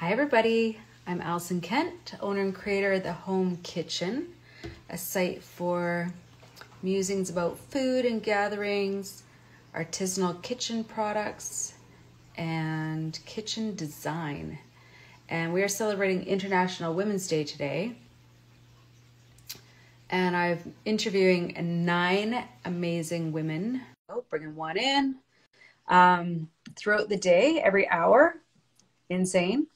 Hi, everybody. I'm Alison Kent, owner and creator of The Home Kitchen, a site for musings about food and gatherings, artisanal kitchen products, and kitchen design. And we are celebrating International Women's Day today. And I'm interviewing nine amazing women. Oh, bringing one in um, throughout the day, every hour. Insane.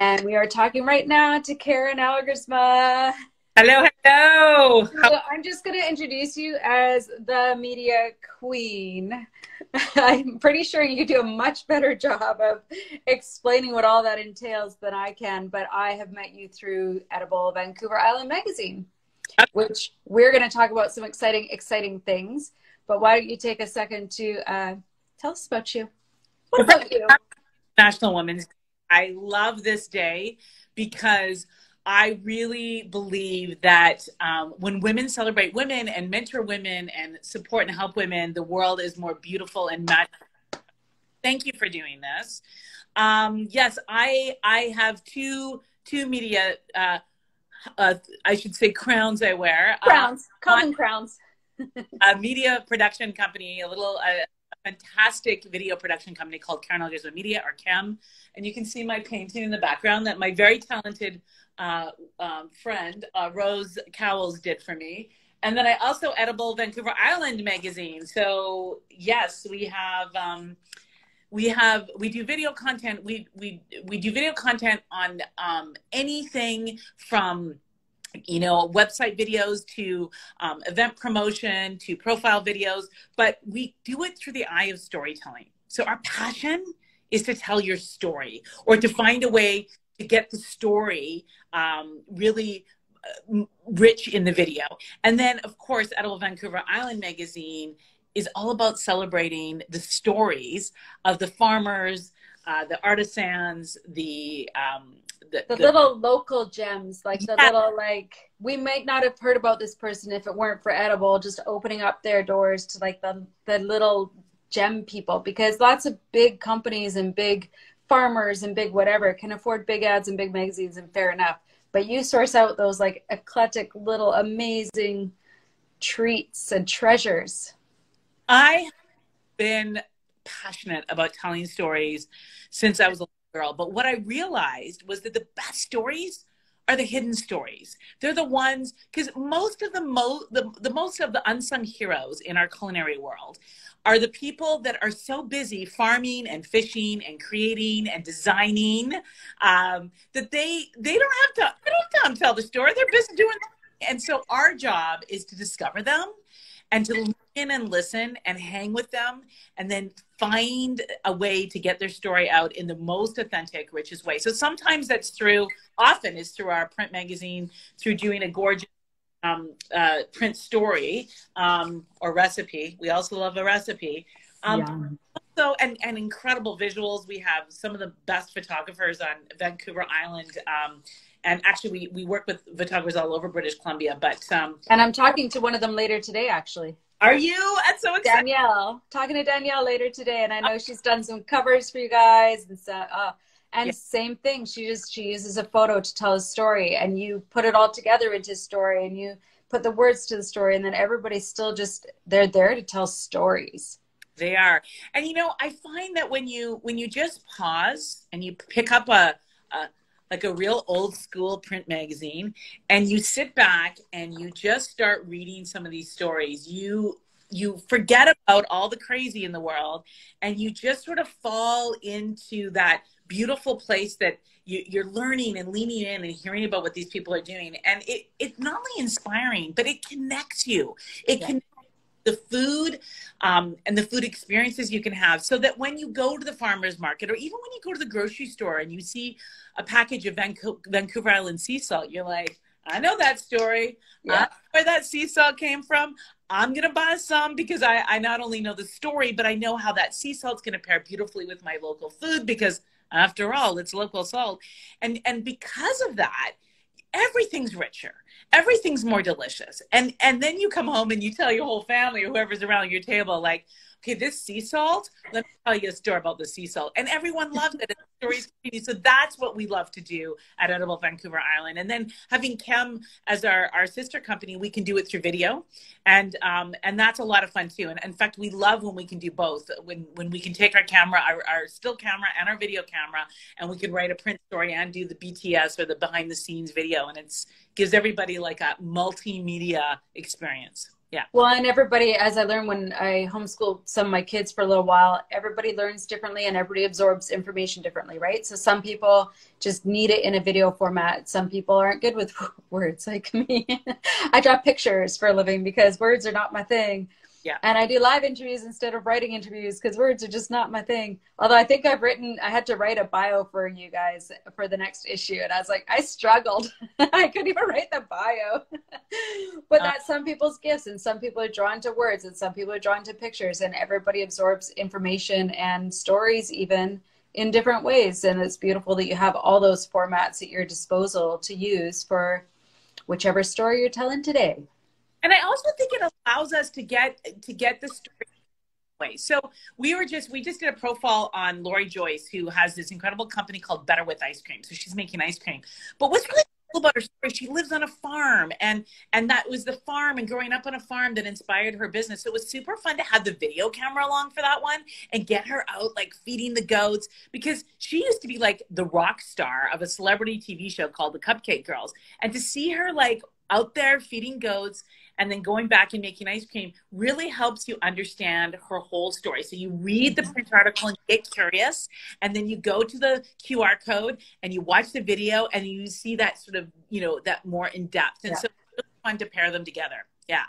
And we are talking right now to Karen Elgersma. Hello, hello. So I'm just going to introduce you as the media queen. I'm pretty sure you do a much better job of explaining what all that entails than I can, but I have met you through Edible Vancouver Island Magazine, which we're going to talk about some exciting, exciting things. But why don't you take a second to uh, tell us about you? What about you? National Women's I love this day because I really believe that um, when women celebrate women and mentor women and support and help women, the world is more beautiful and magical. Thank you for doing this. Um, yes, I I have two two media. Uh, uh, I should say crowns I wear. Crowns, uh, common crowns. a media production company, a little uh, fantastic video production company called Karen Elgersma Media or KEM. And you can see my painting in the background that my very talented uh, um, friend, uh, Rose Cowles, did for me. And then I also Edible Vancouver Island magazine. So yes, we have um, we have we do video content. We we we do video content on um, anything from you know, website videos to um, event promotion to profile videos, but we do it through the eye of storytelling. So our passion is to tell your story or to find a way to get the story um, really uh, rich in the video. And then, of course, Edible Vancouver Island magazine is all about celebrating the stories of the farmers, uh, the artisans, the um, the, the, the, little local gems, like the little like we might not have heard about this person if it weren't for Edible just opening up their doors to like the the little gem people because lots of big companies and big farmers and big whatever can afford big ads and big magazines and fair enough. But you source out those like eclectic little amazing treats and treasures. I have been passionate about telling stories since I was a girl. But what I realized was that the best stories are the hidden stories. They're the ones because most of the mo the, the most of the unsung heroes in our culinary world are the people that are so busy farming and fishing and creating and designing um, that they they don't have to they don't have to tell the story. They're busy doing. And so our job is to discover them and to listen and listen and hang with them and then find a way to get their story out in the most authentic, richest way. So sometimes that's through, often is through our print magazine, through doing a gorgeous um, uh, print story um, or recipe. We also love a recipe. Um, yeah. And, and incredible visuals. We have some of the best photographers on Vancouver Island. Um, and actually, we, we work with photographers all over British Columbia. But um, and I'm talking to one of them later today, actually. Are you? That's so exciting. Danielle. Talking to Danielle later today, and I know she's done some covers for you guys and so. Uh, and yeah. same thing, she just she uses a photo to tell a story, and you put it all together into a story, and you put the words to the story, and then everybody's still just they're there to tell stories. They are, and you know, I find that when you when you just pause and you pick up a, a like a real old school print magazine and you sit back and you just start reading some of these stories. You you forget about all the crazy in the world and you just sort of fall into that beautiful place that you, are learning and leaning in and hearing about what these people are doing. And it, it's not only inspiring but it connects you. It yeah. can the food um, and the food experiences you can have so that when you go to the farmer's market or even when you go to the grocery store and you see a package of Vancouver, Vancouver Island sea salt, you're like, I know that story. Yeah. where that sea salt came from. I'm going to buy some because I, I not only know the story, but I know how that sea salt's going to pair beautifully with my local food because after all, it's local salt. And, and because of that, everything's richer. Everything's more delicious. And and then you come home and you tell your whole family or whoever's around your table like okay, this sea salt, let me tell you a story about the sea salt. And everyone loves it. stories continue. So that's what we love to do at Edible Vancouver Island. And then having KEM as our, our sister company, we can do it through video. And um, and that's a lot of fun too. And in fact, we love when we can do both. When when we can take our camera, our, our still camera and our video camera, and we can write a print story and do the BTS or the behind the scenes video. And it's gives everybody like a multimedia experience. Yeah. Well, and everybody, as I learned when I homeschooled some of my kids for a little while, everybody learns differently and everybody absorbs information differently, right? So some people just need it in a video format. Some people aren't good with words like me. I draw pictures for a living because words are not my thing. Yeah. And I do live interviews instead of writing interviews because words are just not my thing. Although I think I've written, I had to write a bio for you guys for the next issue. And I was like, I struggled. I couldn't even write the bio. but uh, that's some people's gifts. And some people are drawn to words and some people are drawn to pictures. And everybody absorbs information and stories even in different ways. And it's beautiful that you have all those formats at your disposal to use for whichever story you're telling today. And I also think it allows us to get to get the story. So we were just we just did a profile on Lori Joyce, who has this incredible company called Better with Ice Cream. So she's making ice cream. But what's really cool about her story, she lives on a farm, and and that was the farm and growing up on a farm that inspired her business. So it was super fun to have the video camera along for that one and get her out like feeding the goats because she used to be like the rock star of a celebrity TV show called The Cupcake Girls, and to see her like out there feeding goats and then going back and making ice cream really helps you understand her whole story. So you read the print article and get curious, and then you go to the QR code and you watch the video and you see that sort of, you know, that more in depth. And yeah. so it's really fun to pair them together. Yeah.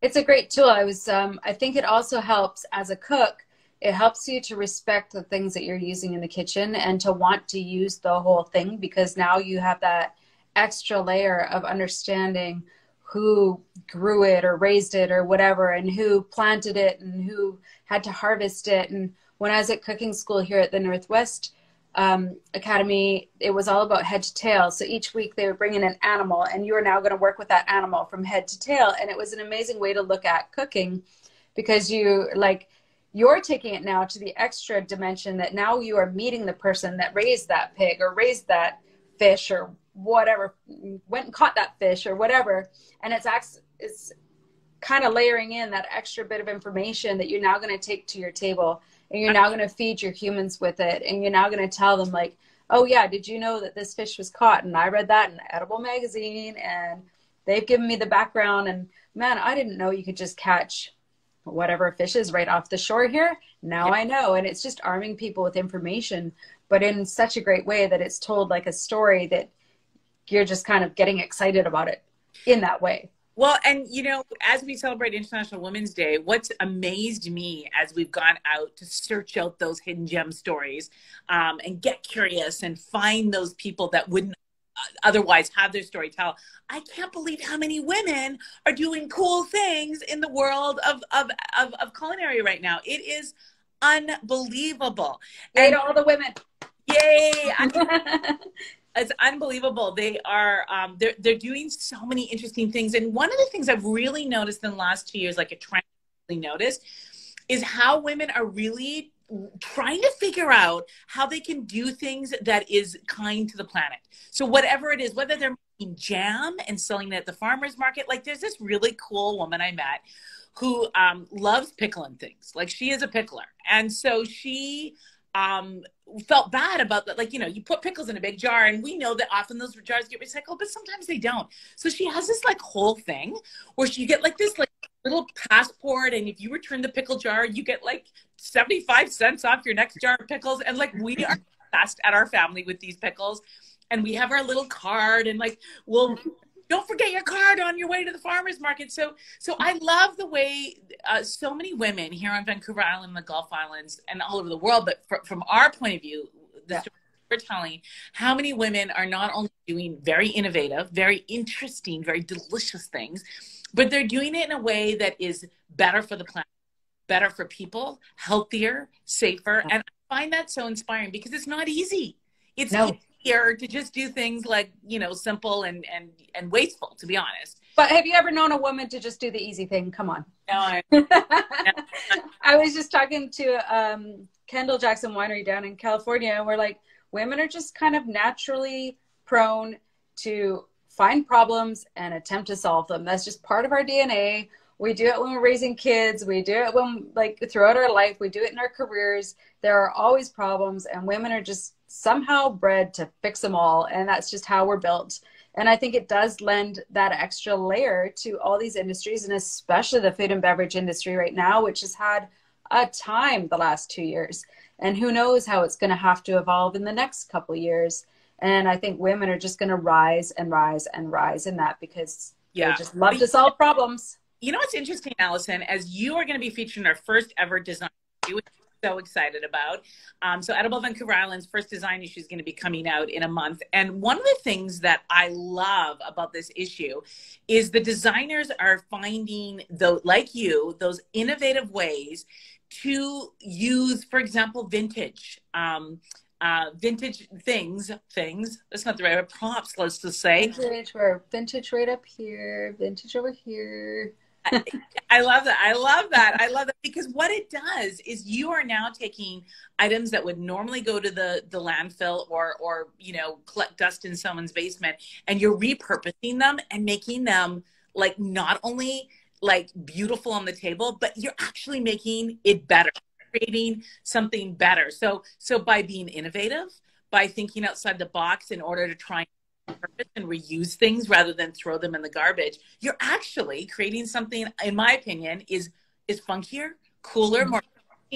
It's a great tool. I was, um, I think it also helps as a cook. It helps you to respect the things that you're using in the kitchen and to want to use the whole thing because now you have that extra layer of understanding who grew it or raised it or whatever and who planted it and who had to harvest it. And when i was at cooking school here at the northwest um, academy it was all about head to tail. So each week they would bring in an animal and you are now going to work with that animal from head to tail. And it was an amazing way to look at cooking because you like you're taking it now to the extra dimension that now you are meeting the person that raised that pig or raised that fish or whatever went and caught that fish or whatever. And it's actually it's kind of layering in that extra bit of information that you're now going to take to your table and you're now going to feed your humans with it. And you're now going to tell them like oh yeah did you know that this fish was caught? And i read that in edible magazine and they've given me the background. And man i didn't know you could just catch whatever fish is right off the shore here. Now yeah. i know. And it's just arming people with information but in such a great way that it's told like a story that you're just kind of getting excited about it in that way. Well, and you know, as we celebrate International Women's Day, what's amazed me as we've gone out to search out those hidden gem stories um, and get curious and find those people that wouldn't otherwise have their story tell. I can't believe how many women are doing cool things in the world of of of, of culinary right now. It is unbelievable. Yay and all the women. Yay! it's unbelievable. They are um, they're they're doing so many interesting things. And one of the things I've really noticed in the last two years, like a trend really noticed, is how women are really trying to figure out how they can do things that is kind to the planet. So whatever it is, whether they're making jam and selling it at the farmers market, like there's this really cool woman I met who um, loves pickling things. Like she is a pickler, and so she um, felt bad about that. Like, you know, you put pickles in a big jar, and we know that often those jars get recycled, but sometimes they don't. So she has this like whole thing where she get like this like little passport, and if you return the pickle jar, you get like 75 cents off your next jar of pickles. And like, we are obsessed at our family with these pickles. And we have our little card, and like, we'll don't forget your card on your way to the farmers market. So, so I love the way uh, so many women here on Vancouver Island, the Gulf Islands, and all over the world. But for, from our point of view, the yeah. story we're telling, how many women are not only doing very innovative, very interesting, very delicious things, but they're doing it in a way that is better for the planet, better for people, healthier, safer, yeah. and I find that so inspiring because it's not easy. It's, no. Easier to just do things like you know simple and and and wasteful to be honest. But have you ever known a woman to just do the easy thing? Come on. No, I, I was just talking to um, kendall jackson winery down in california and we're like women are just kind of naturally prone to find problems and attempt to solve them. That's just part of our dna we do it when we're raising kids. We do it when like throughout our life. We do it in our careers. There are always problems and women are just somehow bred to fix them all and that's just how we're built. And i think it does lend that extra layer to all these industries and especially the food and beverage industry right now which has had a time the last two years. And who knows how it's going to have to evolve in the next couple years. And i think women are just going to rise and rise and rise in that because yeah. they just love to solve problems. You know what's interesting, Alison, as you are going to be featured in our first ever design issue, which I'm so excited about. Um, so Edible Vancouver Island's first design issue is going to be coming out in a month. And one of the things that I love about this issue is the designers are finding, though, like you, those innovative ways to use, for example, vintage. Um, uh, vintage things, things. That's not the right word. Props, let's just say. Vintage, or vintage right up here, vintage over here. I love that. I love that. I love that because what it does is you are now taking items that would normally go to the the landfill or or you know collect dust in someone's basement and you're repurposing them and making them like not only like beautiful on the table but you're actually making it better creating something better so so by being innovative by thinking outside the box in order to try purpose and reuse things rather than throw them in the garbage, you're actually creating something, in my opinion, is is funkier, cooler, more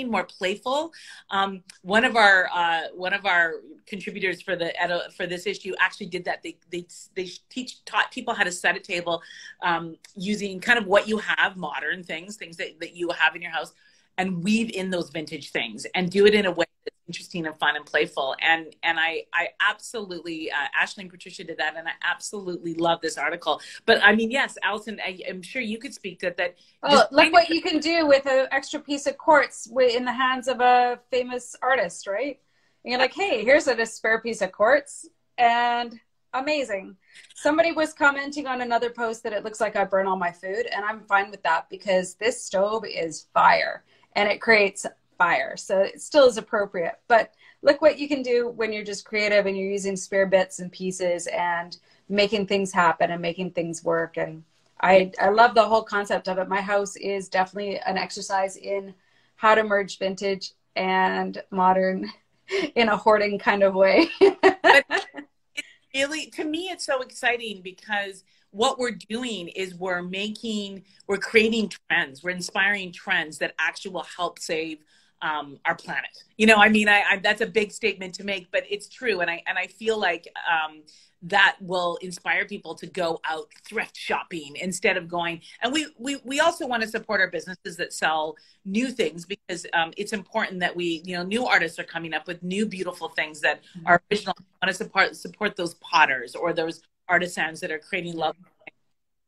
more playful. Um, one of our uh, one of our contributors for the for this issue actually did that. They they they teach taught people how to set a table um, using kind of what you have, modern things, things that, that you have in your house, and weave in those vintage things and do it in a way that's interesting and fun and playful. And and I I absolutely uh, Ashley and Patricia did that, and I absolutely love this article. But I mean, yes, Alison, I, am sure you could speak to that. Oh, look what you can do with an extra piece of quartz in the hands of a famous artist, right? And you're like, hey, here's a spare piece of quartz, and amazing. Somebody was commenting on another post that it looks like I burn all my food, and I'm fine with that because this stove is fire and it creates fire. So it still is appropriate. But look what you can do when you're just creative and you're using spare bits and pieces and making things happen and making things work. And I, I love the whole concept of it. My house is definitely an exercise in how to merge vintage and modern in a hoarding kind of way. really, to me, it's so exciting because what we're doing is we're making, we're creating trends, we're inspiring trends that actually will help save um, our planet. You know, I mean, I, I, that's a big statement to make, but it's true, and I and I feel like um, that will inspire people to go out thrift shopping instead of going. And we we we also want to support our businesses that sell new things because um, it's important that we, you know, new artists are coming up with new beautiful things that are original. We want to support support those potters or those artisans that are creating love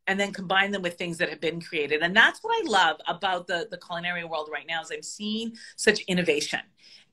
and then combine them with things that have been created. And that's what i love about the the culinary world right now is i'm seeing such innovation.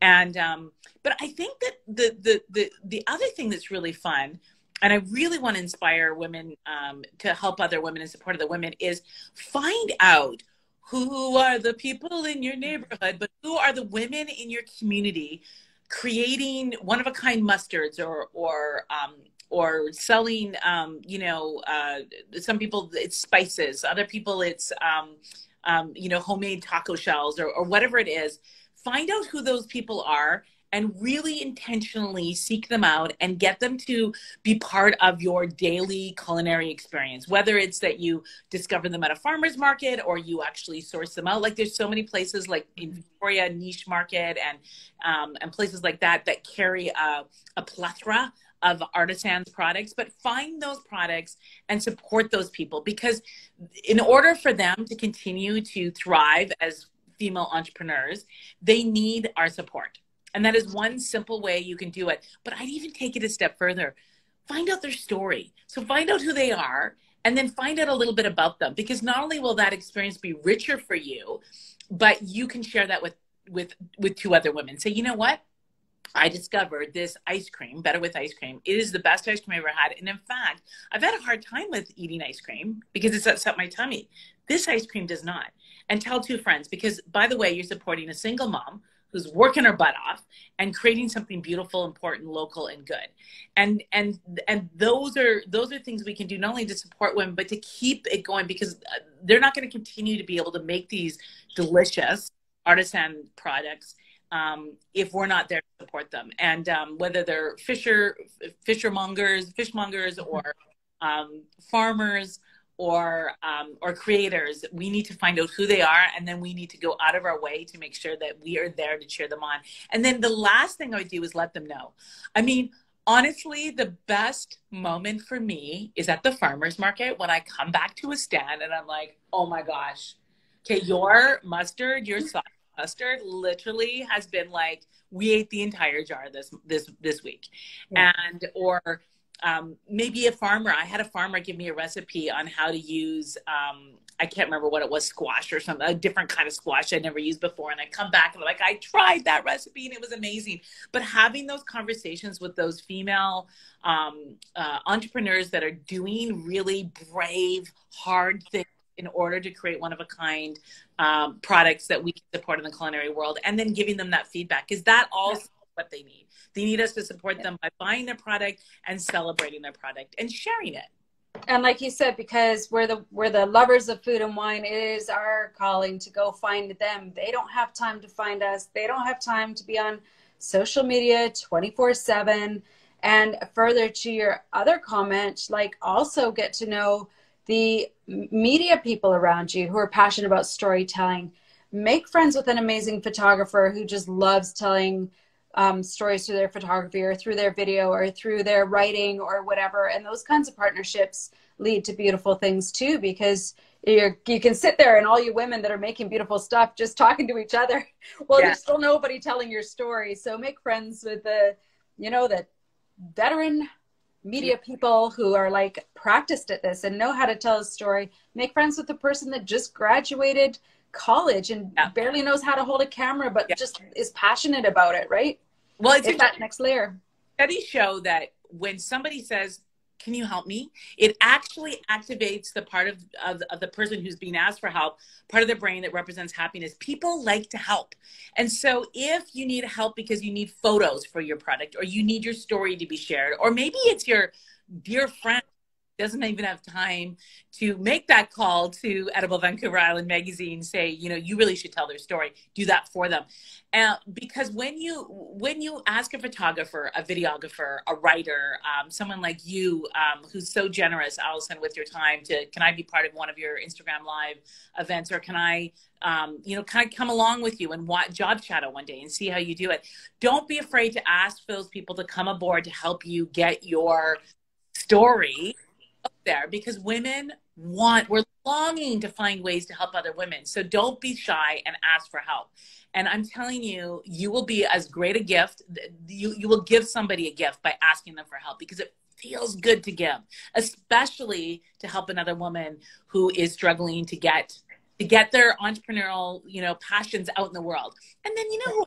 And um, but i think that the the the, the other thing that's really fun and I really want to inspire women um, to help other women in support of the women is find out who are the people in your neighborhood, but who are the women in your community creating one of a kind mustards or or um, or selling um, you know uh, some people it's spices other people it's um, um, you know homemade taco shells or, or whatever it is. Find out who those people are and really intentionally seek them out and get them to be part of your daily culinary experience whether it's that you discover them at a farmer's market or you actually source them out. Like there's so many places like in victoria niche market and um, and places like that that carry a, a plethora of artisans products but find those products and support those people. Because in order for them to continue to thrive as female entrepreneurs they need our support. And that is one simple way you can do it. But i'd even take it a step further. Find out their story. So find out who they are and then find out a little bit about them. Because not only will that experience be richer for you but you can share that with with with two other women. Say you know what I discovered this ice cream, Better with Ice Cream. It is the best ice cream I ever had. And in fact, I've had a hard time with eating ice cream because it's upset my tummy. This ice cream does not. And tell two friends because, by the way, you're supporting a single mom who's working her butt off and creating something beautiful, important, local, and good. And and and those are those are things we can do not only to support women but to keep it going because uh, they're not going to continue to be able to make these delicious artisan products um, if we're not there to support them. And um, whether they're fisher fishermongers, fishmongers, or um, farmers or um, or creators, we need to find out who they are, and then we need to go out of our way to make sure that we are there to cheer them on. And then the last thing I would do is let them know. I mean, honestly, the best moment for me is at the farmers market when I come back to a stand and I'm like, oh my gosh, okay, your mustard, your sauce mustard literally has been like we ate the entire jar this this this week. Yeah. and or um, maybe a farmer i had a farmer give me a recipe on how to use um, i can't remember what it was squash or something a different kind of squash i'd never used before. And i come back and I'm like i tried that recipe and it was amazing. But having those conversations with those female um, uh, entrepreneurs that are doing really brave hard things in order to create one of a kind um, products that we can support in the culinary world and then giving them that feedback. Is that also what they need? They need us to support them by buying their product and celebrating their product and sharing it. And like you said because we're the we're the lovers of food and wine it is our calling to go find them. They don't have time to find us. They don't have time to be on social media 24 7 and further to your other comment like also get to know the media people around you who are passionate about storytelling. Make friends with an amazing photographer who just loves telling um, stories through their photography or through their video or through their writing or whatever. And those kinds of partnerships lead to beautiful things too, because you you can sit there and all you women that are making beautiful stuff just talking to each other. Well, yeah. there's still nobody telling your story. So make friends with the, you know, the veteran media people who are like practiced at this and know how to tell a story make friends with the person that just graduated college and yeah. barely knows how to hold a camera but yeah. just is passionate about it right well it's, it's that next layer studies show that when somebody says can you help me? It actually activates the part of, of, of, the person who's being asked for help part of the brain that represents happiness. People like to help. And so if you need help because you need photos for your product or you need your story to be shared or maybe it's your dear friend doesn't even have time to make that call to Edible Vancouver Island magazine, say, you know, you really should tell their story. Do that for them. Uh, because when you when you ask a photographer, a videographer, a writer, um, someone like you um, who's so generous, Alison, with your time to, can I be part of one of your Instagram live events, or can I, um, you know, can I come along with you and watch, job shadow one day and see how you do it? Don't be afraid to ask those people to come aboard to help you get your story there because women want we're longing to find ways to help other women. So don't be shy and ask for help. And i'm telling you you will be as great a gift. You, you will give somebody a gift by asking them for help because it feels good to give especially to help another woman who is struggling to get to get their entrepreneurial you know passions out in the world. And then you know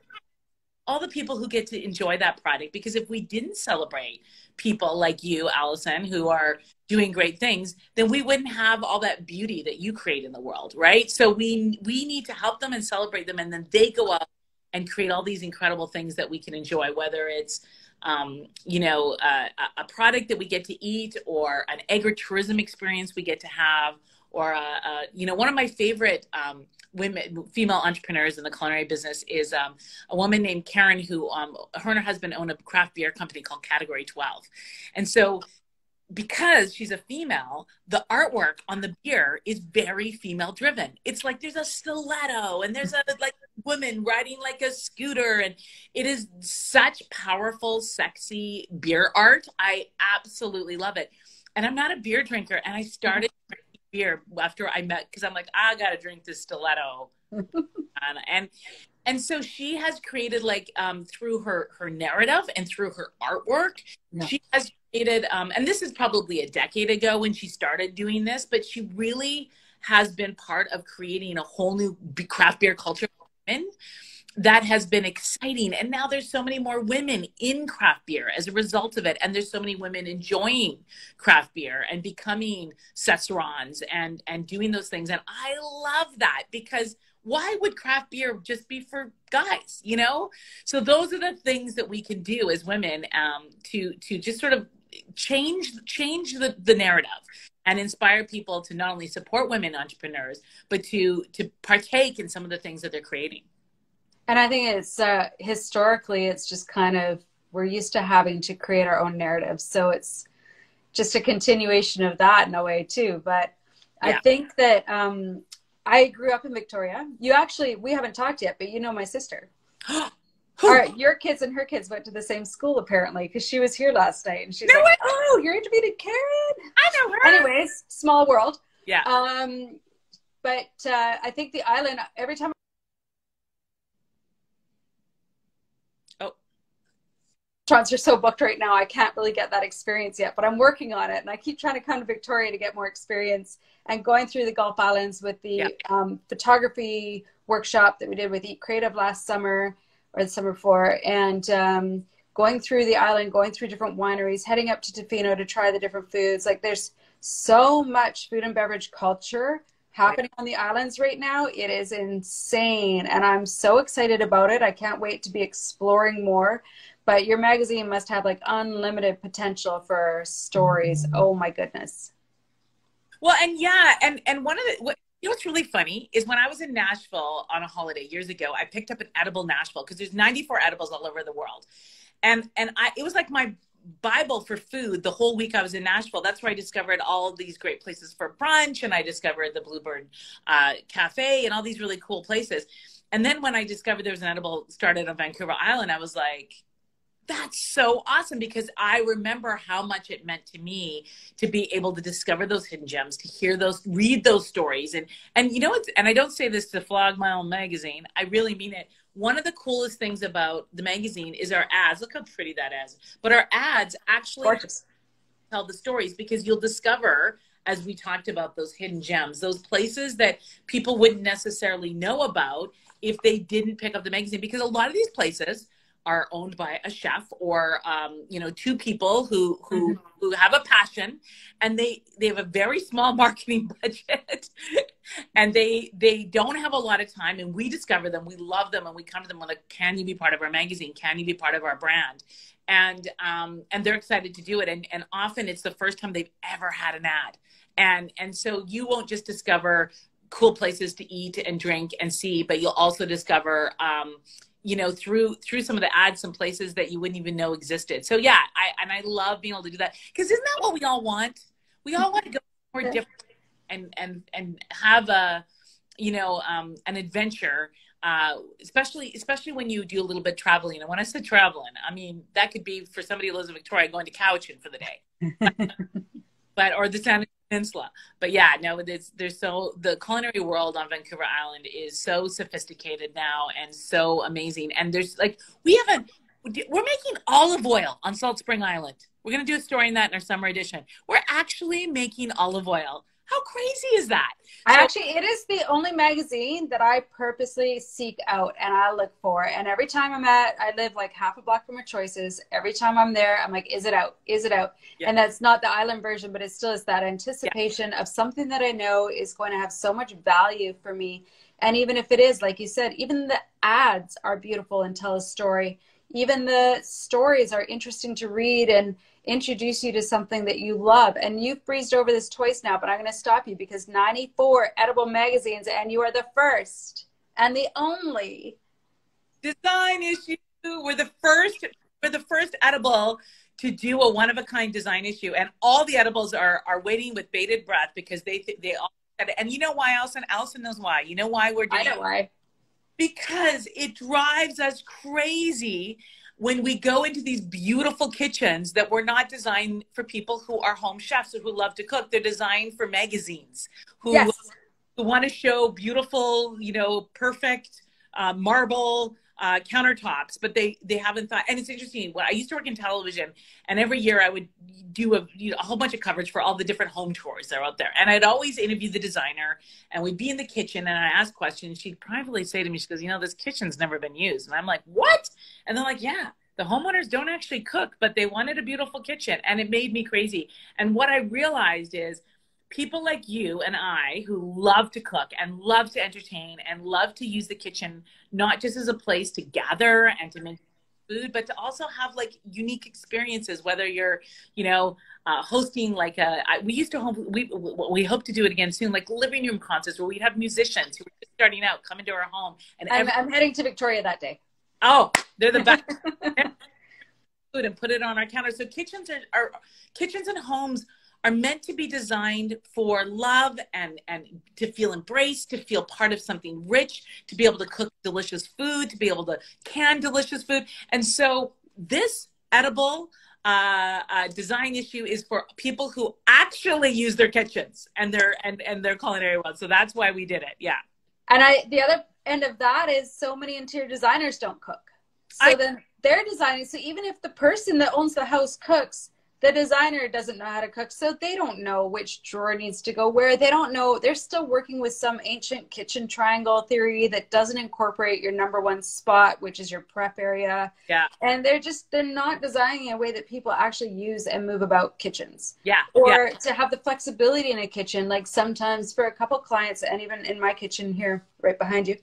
all the people who get to enjoy that product because if we didn't celebrate people like you alison who are doing great things then we wouldn't have all that beauty that you create in the world right? So we we need to help them and celebrate them and then they go up and create all these incredible things that we can enjoy whether it's um, you know uh, a product that we get to eat or an agritourism experience we get to have or uh, uh, you know one of my favorite um, women female entrepreneurs in the culinary business is um, a woman named karen who um, her and her husband own a craft beer company called category 12 and so because she's a female, the artwork on the beer is very female driven. It's like there's a stiletto and there's a like woman riding like a scooter and it is such powerful, sexy beer art. I absolutely love it. And I'm not a beer drinker and I started beer after I met because I'm like, I gotta drink this stiletto. and, and so she has created like um, through her her narrative and through her artwork, yeah. she has created. Um, and this is probably a decade ago when she started doing this, but she really has been part of creating a whole new craft beer culture. That has been exciting. And now there's so many more women in craft beer as a result of it. And there's so many women enjoying craft beer and becoming cicerones and, and doing those things. And I love that because why would craft beer just be for guys, you know? So those are the things that we can do as women um, to, to just sort of change, change the, the narrative and inspire people to not only support women entrepreneurs, but to, to partake in some of the things that they're creating. And I think it's uh, historically, it's just kind of we're used to having to create our own narratives, so it's just a continuation of that in a way too. But yeah. I think that um, I grew up in Victoria. You actually, we haven't talked yet, but you know my sister. All right, your kids and her kids went to the same school apparently because she was here last night and she's no like, way. "Oh, you're interviewing Karen." I know her. Anyways, small world. Yeah. Um, but uh, I think the island. Every time restaurants are so booked right now, I can't really get that experience yet, but I'm working on it. And I keep trying to come to Victoria to get more experience and going through the Gulf Islands with the yeah. um, photography workshop that we did with Eat Creative last summer or the summer before. And um, going through the island, going through different wineries, heading up to Tofino to try the different foods. Like there's so much food and beverage culture happening on the islands right now. It is insane. And I'm so excited about it. I can't wait to be exploring more but your magazine must have like unlimited potential for stories. Mm-hmm. Oh my goodness. Well, and yeah, and and one of the what, you know what's really funny is when I was in Nashville on a holiday years ago, I picked up an edible Nashville because there's 94 edibles all over the world, and and I it was like my Bible for food the whole week I was in Nashville. That's where I discovered all these great places for brunch, and I discovered the Bluebird uh, Cafe and all these really cool places. And then when I discovered there was an edible started on Vancouver Island, I was like, that's so awesome because I remember how much it meant to me to be able to discover those hidden gems, to hear those, read those stories. And, and you know, it's, and I don't say this to flog my own magazine. I really mean it. One of the coolest things about the magazine is our ads. Look how pretty that is. But our ads actually Gorgeous. tell the stories because you'll discover as we talked about those hidden gems, those places that people wouldn't necessarily know about if they didn't pick up the magazine. Because a lot of these places, are owned by a chef or um, you know two people who who mm-hmm. who have a passion and they they have a very small marketing budget and they they don't have a lot of time and we discover them we love them and we come to them with like can you be part of our magazine? Can you be part of our brand? And um, and they're excited to do it and and often it's the first time they've ever had an ad. And and so you won't just discover cool places to eat and drink and see but you'll also discover um, you know through through some of the ads some places that you wouldn't even know existed. So yeah i and i love being able to do that. Because isn't that what we all want? We all want to go more different and and and have a you know um, an adventure uh, especially especially when you do a little bit traveling. And when i said traveling i mean that could be for somebody who lives in victoria going to cowichan for the day. But or the san peninsula. But yeah, no, there's there's so the culinary world on Vancouver Island is so sophisticated now and so amazing. And there's like we haven't we're making olive oil on Salt Spring Island. We're gonna do a story in that in our summer edition. We're actually making olive oil how crazy is that? I actually, it is the only magazine that I purposely seek out and I look for. And every time I'm at, I live like half a block from my choices. Every time I'm there, I'm like, is it out? Is it out? Yeah. And that's not the island version, but it still is that anticipation yeah. of something that I know is going to have so much value for me. And even if it is, like you said, even the ads are beautiful and tell a story. Even the stories are interesting to read and introduce you to something that you love. And you've breezed over this twice now, but I'm going to stop you because 94 edible magazines, and you are the first and the only design issue. We're the first. We're the first edible to do a one of a kind design issue, and all the edibles are are waiting with bated breath because they th- they all. And you know why, Alison? Alison knows why. You know why we're doing. I know why. Because it drives us crazy when we go into these beautiful kitchens that were not designed for people who are home chefs or who love to cook, they're designed for magazines who, yes. who want to show beautiful, you know, perfect uh, marble uh, countertops, but they they haven't thought. And it's interesting. When I used to work in television, and every year I would do a, you know, a whole bunch of coverage for all the different home tours that are out there. And I'd always interview the designer, and we'd be in the kitchen, and I ask questions. She'd privately say to me, she goes, "You know, this kitchen's never been used," and I'm like, "What?" And they're like, "Yeah." The homeowners don't actually cook, but they wanted a beautiful kitchen, and it made me crazy. And what I realized is people like you and I who love to cook and love to entertain and love to use the kitchen not just as a place to gather and to make food but to also have like unique experiences whether you're you know uh, hosting like a I, we used to home we we hope to do it again soon like living room concerts where we'd have musicians who were just starting out come into our home and I'm, every- I'm heading to Victoria that day. Oh they're the best. Food and put it on our counter. So kitchens are, are kitchens and homes are meant to be designed for love and and to feel embraced to feel part of something rich to be able to cook delicious food to be able to can delicious food. And so this edible uh, uh, design issue is for people who actually use their kitchens and their and and their culinary world. So that's why we did it. Yeah. And i the other end of that is so many interior designers don't cook. So I, then they're designing so even if the person that owns the house cooks the designer doesn't know how to cook so they don't know which drawer needs to go where. They don't know they're still working with some ancient kitchen triangle theory that doesn't incorporate your number one spot which is your prep area. Yeah. And they're just they're not designing in a way that people actually use and move about kitchens. Yeah. Or yeah. to have the flexibility in a kitchen like sometimes for a couple clients and even in my kitchen here right behind you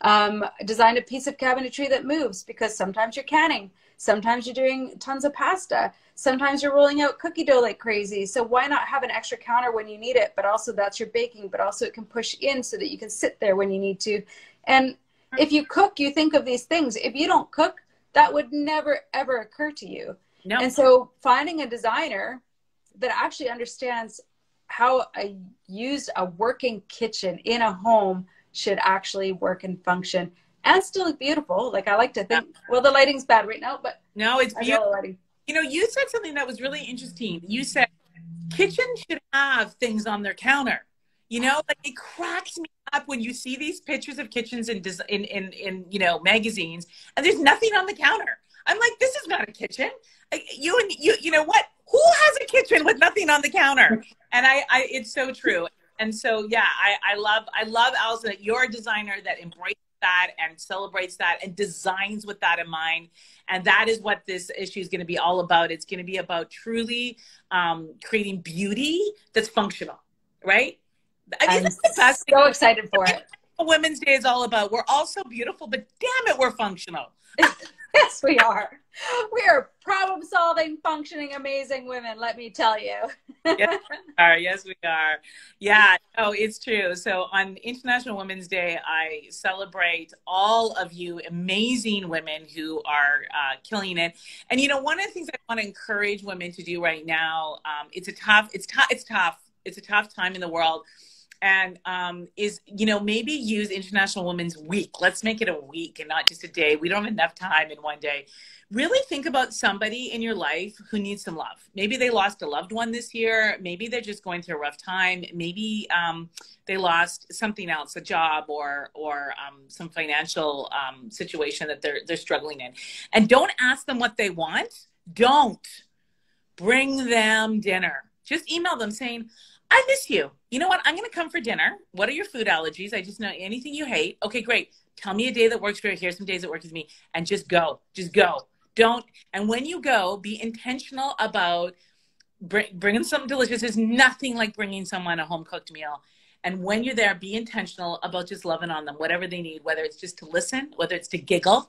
um, designed a piece of cabinetry that moves because sometimes you're canning sometimes you're doing tons of pasta Sometimes you're rolling out cookie dough like crazy. So why not have an extra counter when you need it? But also that's your baking, but also it can push in so that you can sit there when you need to. And if you cook, you think of these things. If you don't cook, that would never ever occur to you. No. And so finding a designer that actually understands how a used a working kitchen in a home should actually work and function and still look beautiful. Like I like to think, well, the lighting's bad right now, but no, it's beautiful. You know, you said something that was really interesting. You said kitchens should have things on their counter. You know, like it cracks me up when you see these pictures of kitchens in in in, in you know magazines, and there's nothing on the counter. I'm like, this is not a kitchen. You and you, you know what? Who has a kitchen with nothing on the counter? And I, I it's so true. And so, yeah, I, I love, I love Alison. You're a designer that embraces that and celebrates that and designs with that in mind. And that is what this issue is going to be all about. It's going to be about truly um, creating beauty that's functional, right? I mean, I'm the best so excited for it. Women's Day is all about. We're all so beautiful, but damn it, we're functional. yes, we are. We are problem solving, functioning, amazing women, let me tell you. yes, we are. Yes, we are. Yeah, no, it's true. So on International Women's Day, I celebrate all of you amazing women who are uh, killing it. And you know, one of the things I want to encourage women to do right now, um, it's a tough, it's tough, it's tough. It's a tough time in the world and um, is you know maybe use international women's week. Let's make it a week and not just a day. We don't have enough time in one day. Really think about somebody in your life who needs some love. Maybe they lost a loved one this year. Maybe they're just going through a rough time. Maybe um, they lost something else a job or or um, some financial um, situation that they're they're struggling in. And don't ask them what they want. Don't bring them dinner. Just email them saying I miss you. You know what? I'm going to come for dinner. What are your food allergies? I just know anything you hate. Okay, great. Tell me a day that works for you. Here's some days that work with me. And just go. Just go. Don't. And when you go, be intentional about bring, bringing something delicious. There's nothing like bringing someone a home cooked meal. And when you're there, be intentional about just loving on them, whatever they need, whether it's just to listen, whether it's to giggle,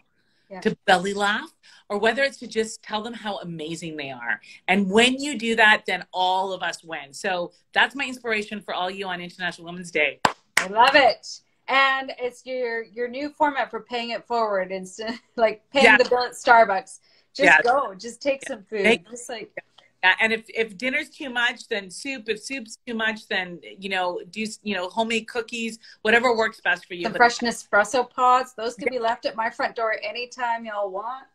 yeah. to belly laugh, or whether it's to just tell them how amazing they are. And when you do that, then all of us win. So that's my inspiration for all you on International Women's Day. I love it. And it's your your new format for paying it forward instead like paying yeah. the bill at Starbucks. Just yeah. go. Just take some food. Just like yeah, and if, if dinner's too much, then soup. If soup's too much, then you know do you know homemade cookies, whatever works best for you. The fresh Nespresso pods, those can be left at my front door anytime y'all want.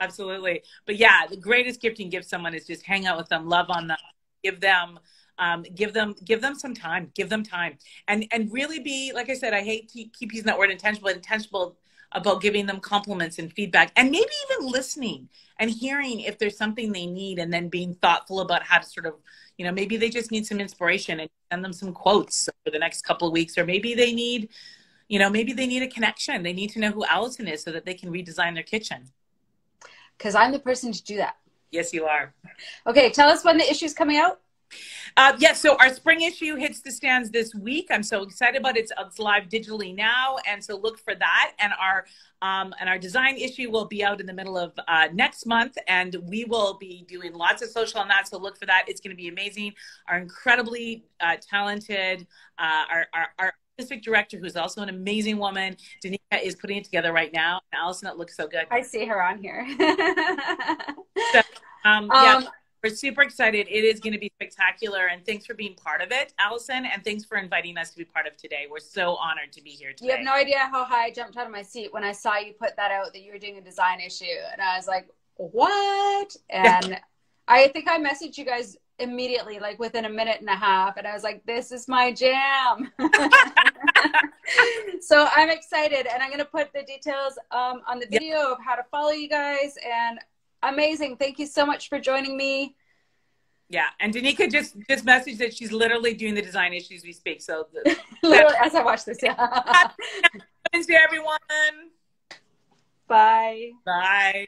Absolutely, but yeah, the greatest gift you can give someone is just hang out with them, love on them, give them, um, give them, give them some time, give them time, and and really be like I said. I hate to keep using that word intentional, but intentional about giving them compliments and feedback and maybe even listening and hearing if there's something they need and then being thoughtful about how to sort of you know maybe they just need some inspiration and send them some quotes for the next couple of weeks or maybe they need you know maybe they need a connection. They need to know who alison is so that they can redesign their kitchen. Because i'm the person to do that. Yes you are. Okay tell us when the issue's coming out uh, yes, so our spring issue hits the stands this week. I'm so excited about it. It's, it's live digitally now, and so look for that. And our um, and our design issue will be out in the middle of uh, next month, and we will be doing lots of social on that. So look for that. It's going to be amazing. Our incredibly uh, talented, uh, our, our, our artistic director, who's also an amazing woman, Danica, is putting it together right now. And Alison, it looks so good. I see her on here. so, um, yeah. We're super excited. It is going to be spectacular. And thanks for being part of it, Alison. And thanks for inviting us to be part of today. We're so honored to be here today. You have no idea how high I jumped out of my seat when I saw you put that out that you were doing a design issue. And I was like, what? And I think I messaged you guys immediately, like within a minute and a half. And I was like, this is my jam. so I'm excited. And I'm going to put the details um, on the video of how to follow you guys. And amazing. Thank you so much for joining me. Yeah, and Danica just just messaged that she's literally doing the design issues we speak. So the, literally as I watch this, yeah. Happy Wednesday, everyone. Bye. Bye.